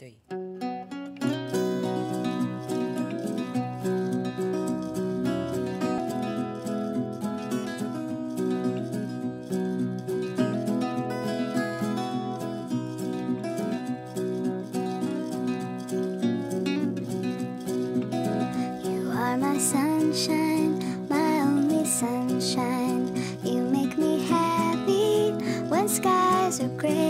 three. You are my sunshine, my only sunshine. You make me happy when skies are gray.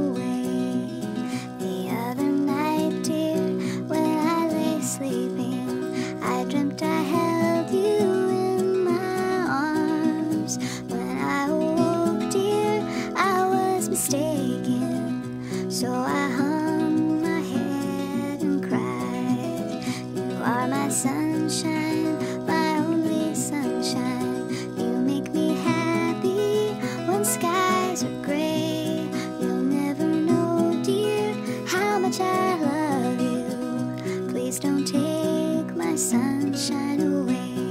Take my sunshine away.